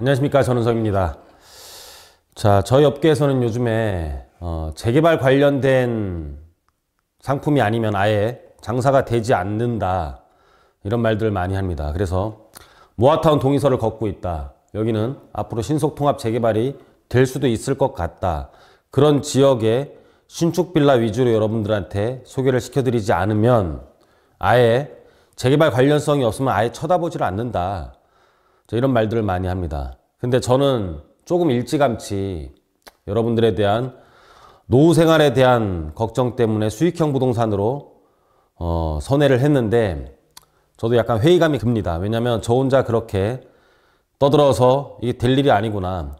안녕하십니까 전은성입니다. 자, 저희 업계에서는 요즘에 어, 재개발 관련된 상품이 아니면 아예 장사가 되지 않는다 이런 말들을 많이 합니다. 그래서 모아타운 동의서를 걷고 있다. 여기는 앞으로 신속통합 재개발이 될 수도 있을 것 같다. 그런 지역에 신축 빌라 위주로 여러분들한테 소개를 시켜드리지 않으면 아예 재개발 관련성이 없으면 아예 쳐다보지를 않는다. 이런 말들을 많이 합니다. 근데 저는 조금 일찌감치 여러분들에 대한 노후 생활에 대한 걱정 때문에 수익형 부동산으로 어, 선회를 했는데 저도 약간 회의감이 듭니다. 왜냐하면 저 혼자 그렇게 떠들어서 이게 될 일이 아니구나.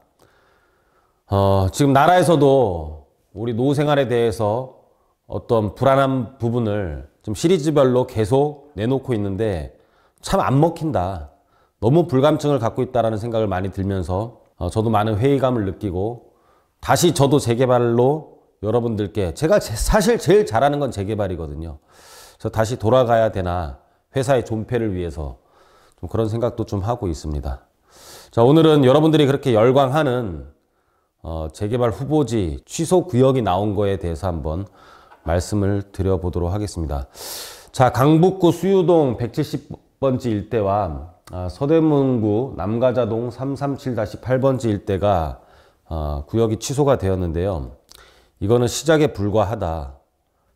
어, 지금 나라에서도 우리 노후 생활에 대해서 어떤 불안한 부분을 좀 시리즈별로 계속 내놓고 있는데 참 안 먹힌다. 너무 불감증을 갖고 있다라는 생각을 많이 들면서 어, 저도 많은 회의감을 느끼고 다시 저도 재개발로 여러분들께 제가 사실 제일 잘하는 건 재개발이거든요. 그래서 다시 돌아가야 되나 회사의 존폐를 위해서 좀 그런 생각도 좀 하고 있습니다. 자 오늘은 여러분들이 그렇게 열광하는 어, 재개발 후보지 취소 구역이 나온 거에 대해서 한번 말씀을 드려보도록 하겠습니다. 자 강북구 수유동 170 번지 일대와 아, 서대문구 남가자동 337-8번지 일대가 어, 구역이 취소가 되었는데요. 이거는 시작에 불과하다.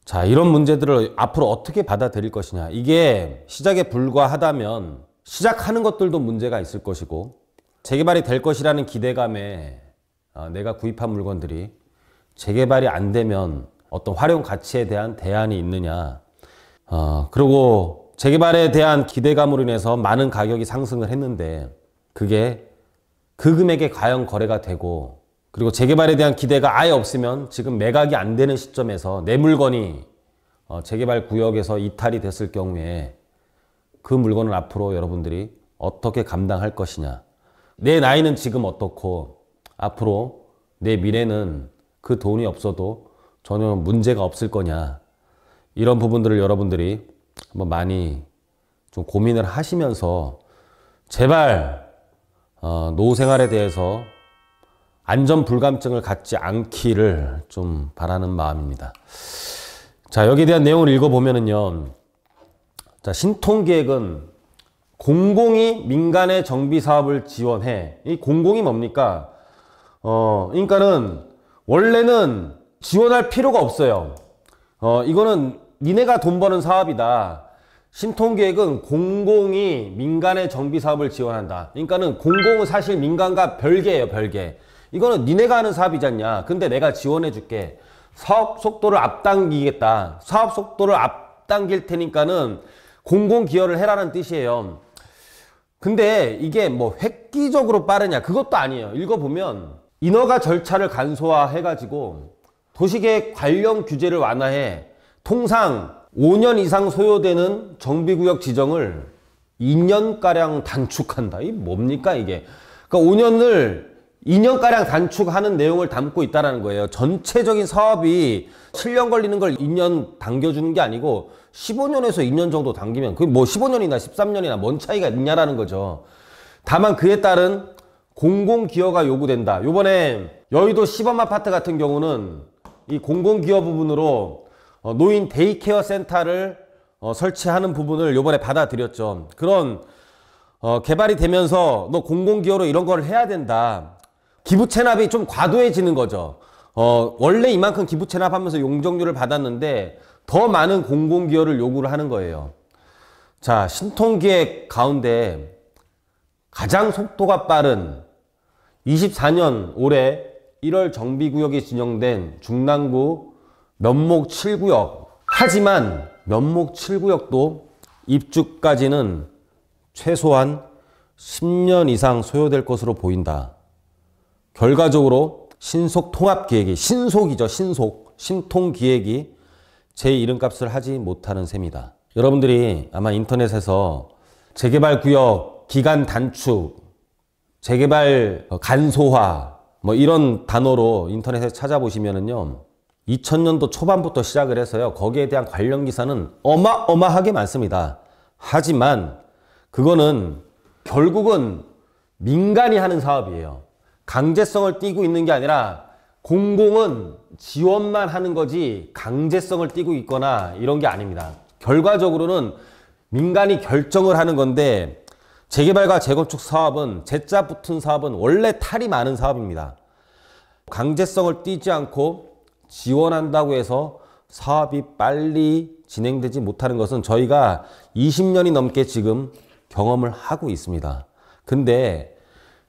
자, 이런 문제들을 앞으로 어떻게 받아들일 것이냐. 이게 시작에 불과하다면 시작하는 것들도 문제가 있을 것이고 재개발이 될 것이라는 기대감에 어, 내가 구입한 물건들이 재개발이 안 되면 어떤 활용 가치에 대한 대안이 있느냐. 어, 그리고 재개발에 대한 기대감으로 인해서 많은 가격이 상승을 했는데 그게 그 금액에 과연 거래가 되고 그리고 재개발에 대한 기대가 아예 없으면 지금 매각이 안 되는 시점에서 내 물건이 어, 재개발 구역에서 이탈이 됐을 경우에 그 물건을 앞으로 여러분들이 어떻게 감당할 것이냐. 내 나이는 지금 어떻고 앞으로 내 미래는 그 돈이 없어도 전혀 문제가 없을 거냐. 이런 부분들을 여러분들이 한번 많이 좀 고민을 하시면서 제발 어, 노후 생활에 대해서 안전 불감증을 갖지 않기를 좀 바라는 마음입니다. 자, 여기에 대한 내용을 읽어보면은요. 자, 신통 계획은 공공이 민간의 정비 사업을 지원해. 이 공공이 뭡니까? 어, 그러니까는 원래는 지원할 필요가 없어요. 어, 이거는 니네가 돈 버는 사업이다. 신통계획은 공공이 민간의 정비 사업을 지원한다. 그러니까는 공공은 사실 민간과 별개예요, 별개. 이거는 니네가 하는 사업이지 않냐. 근데 내가 지원해 줄게. 사업 속도를 앞당기겠다. 사업 속도를 앞당길 테니까는 공공 기여를 해라는 뜻이에요. 근데 이게 뭐 획기적으로 빠르냐? 그것도 아니에요. 읽어보면 인허가 절차를 간소화해가지고 도시계획 관련 규제를 완화해 통상 5년 이상 소요되는 정비구역 지정을 2년가량 단축한다. 이 뭡니까 이게? 그러니까 5년을 2년가량 단축하는 내용을 담고 있다는 거예요. 전체적인 사업이 7년 걸리는 걸 2년 당겨주는 게 아니고 15년에서 2년 정도 당기면 그게 뭐 15년이나 13년이나 뭔 차이가 있냐라는 거죠. 다만 그에 따른 공공기여가 요구된다. 요번에 여의도 시범아파트 같은 경우는 이 공공기여 부분으로 어, 노인 day care 센터를 어, 설치하는 부분을 요번에 받아들였죠. 그런 어, 개발이 되면서 너 공공기여로 이런 걸 해야 된다. 기부 체납이 좀 과도해지는 거죠. 어, 원래 이만큼 기부 체납하면서 용적률을 받았는데 더 많은 공공기여를 요구를 하는 거예요. 자, 신통기획 가운데 가장 속도가 빠른 24년 올해 1월 정비구역이 진영된 중랑구 면목 7구역. 하지만 면목 7구역도 입주까지는 최소한 10년 이상 소요될 것으로 보인다. 결과적으로 신속 통합 기획이 신속이죠. 신속. 신통 기획이 제 이름값을 하지 못하는 셈이다. 여러분들이 아마 인터넷에서 재개발 구역 기간 단축, 재개발 간소화 뭐 이런 단어로 인터넷에 찾아보시면은요. 2000년도 초반부터 시작을 해서요. 거기에 대한 관련 기사는 어마어마하게 많습니다. 하지만 그거는 결국은 민간이 하는 사업이에요. 강제성을 띠고 있는 게 아니라 공공은 지원만 하는 거지 강제성을 띠고 있거나 이런 게 아닙니다. 결과적으로는 민간이 결정을 하는 건데 재개발과 재건축 사업은 재짜 붙은 사업은 원래 탈이 많은 사업입니다. 강제성을 띠지 않고 지원한다고 해서 사업이 빨리 진행되지 못하는 것은 저희가 20년이 넘게 지금 경험을 하고 있습니다. 근데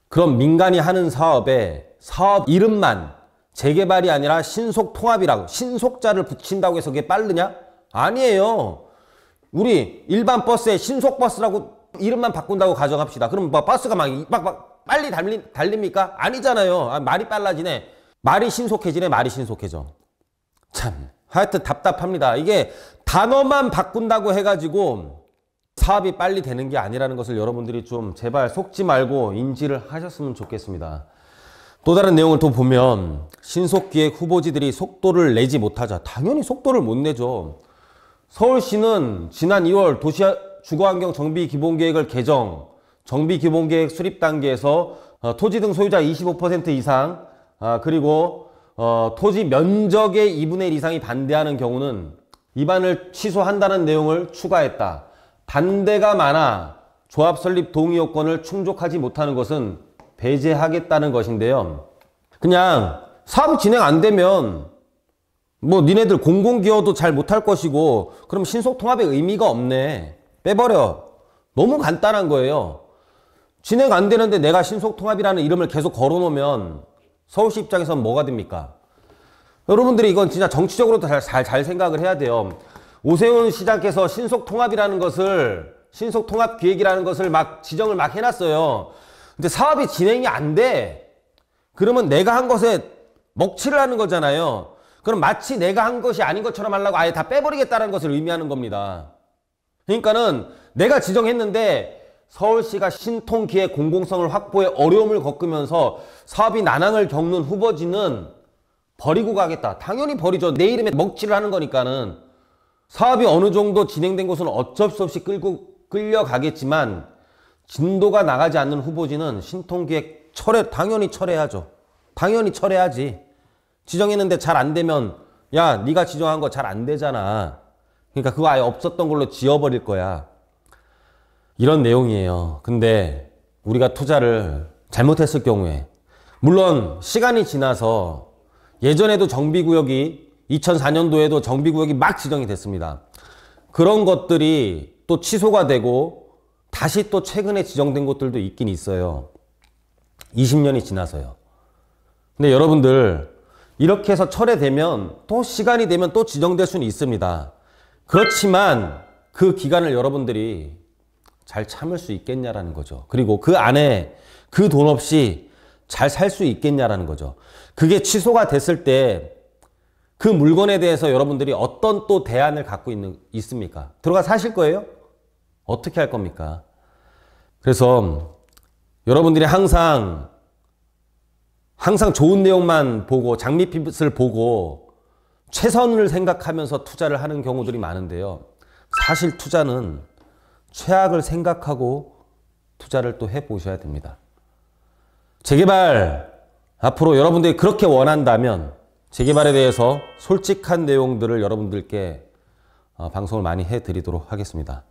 그럼 민간이 하는 사업에 사업 이름만 재개발이 아니라 신속 통합이라고 신속자를 붙인다고 해서 그게 빠르냐? 아니에요. 우리 일반 버스에 신속 버스라고 이름만 바꾼다고 가정합시다. 그럼 뭐 버스가 막, 막, 막 빨리 달리, 달립니까? 아니잖아요. 아, 말이 빨라지네. 말이 신속해지네. 말이 신속해져. 참 하여튼 답답합니다. 이게 단어만 바꾼다고 해가지고 사업이 빨리 되는 게 아니라는 것을 여러분들이 좀 제발 속지 말고 인지를 하셨으면 좋겠습니다. 또 다른 내용을 또 보면 신속기획 후보지들이 속도를 내지 못하자 당연히 속도를 못 내죠. 서울시는 지난 2월 도시 주거환경 정비 기본계획을 개정, 정비 기본계획 수립 단계에서 어, 토지 등 소유자 25% 이상, 아, 그리고 어, 토지 면적의 2분의 1 이상이 반대하는 경우는 입안을 취소한다는 내용을 추가했다. 반대가 많아 조합 설립 동의 요건을 충족하지 못하는 것은 배제하겠다는 것인데요. 그냥 사업 진행 안 되면 뭐 니네들 공공기여도 잘 못할 것이고 그럼 신속통합의 의미가 없네. 빼버려. 너무 간단한 거예요. 진행 안 되는데 내가 신속통합이라는 이름을 계속 걸어놓으면 서울시 입장에서는 뭐가 됩니까? 여러분들이 이건 진짜 정치적으로도 잘, 잘, 잘 생각을 해야 돼요. 오세훈 시장께서 신속 통합이라는 것을 신속 통합 기획이라는 것을 막 지정을 막 해놨어요. 근데 사업이 진행이 안 돼. 그러면 내가 한 것에 먹칠을 하는 거잖아요. 그럼 마치 내가 한 것이 아닌 것처럼 하려고 아예 다 빼버리겠다는 것을 의미하는 겁니다. 그러니까는 내가 지정했는데 서울시가 신통기획 공공성을 확보에 어려움을 겪으면서 사업이 난항을 겪는 후보지는 버리고 가겠다. 당연히 버리죠. 내 이름에 먹칠을 하는 거니까는. 사업이 어느 정도 진행된 곳은 어쩔 수 없이 끌고, 끌려가겠지만 진도가 나가지 않는 후보지는 신통기획 철회, 당연히 철회하죠. 당연히 철회하지. 지정했는데 잘 안 되면 야 네가 지정한 거 잘 안 되잖아. 그러니까 그거 아예 없었던 걸로 지워버릴 거야. 이런 내용이에요. 근데 우리가 투자를 잘못했을 경우에 물론 시간이 지나서 예전에도 정비구역이 2004년도에도 정비구역이 막 지정이 됐습니다. 그런 것들이 또 취소가 되고 다시 또 최근에 지정된 곳들도 있긴 있어요. 20년이 지나서요. 근데 여러분들 이렇게 해서 철회되면 또 시간이 되면 또 지정될 수는 있습니다. 그렇지만 그 기간을 여러분들이 잘 참을 수 있겠냐라는 거죠. 그리고 그 안에 그 돈 없이 잘 살 수 있겠냐라는 거죠. 그게 취소가 됐을 때 그 물건에 대해서 여러분들이 어떤 또 대안을 갖고 있는, 있습니까? 들어가 사실 거예요? 어떻게 할 겁니까? 그래서 여러분들이 항상 항상 좋은 내용만 보고 장밋빛을 보고 최선을 생각하면서 투자를 하는 경우들이 많은데요. 사실 투자는 최악을 생각하고 투자를 또 해보셔야 됩니다. 재개발 앞으로 여러분들이 그렇게 원한다면 재개발에 대해서 솔직한 내용들을 여러분들께 어, 방송을 많이 해드리도록 하겠습니다.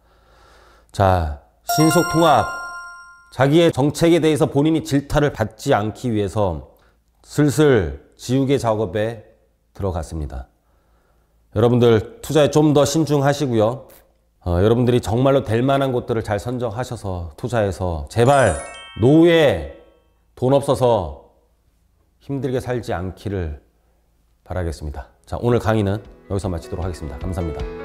자, 신속 통합. 자기의 정책에 대해서 본인이 질타를 받지 않기 위해서 슬슬 지우개 작업에 들어갔습니다. 여러분들 투자에 좀 더 신중하시고요. 어, 여러분들이 정말로 될 만한 곳들을 잘 선정하셔서 투자해서 제발 노후에 돈 없어서 힘들게 살지 않기를 바라겠습니다. 자, 오늘 강의는 여기서 마치도록 하겠습니다. 감사합니다.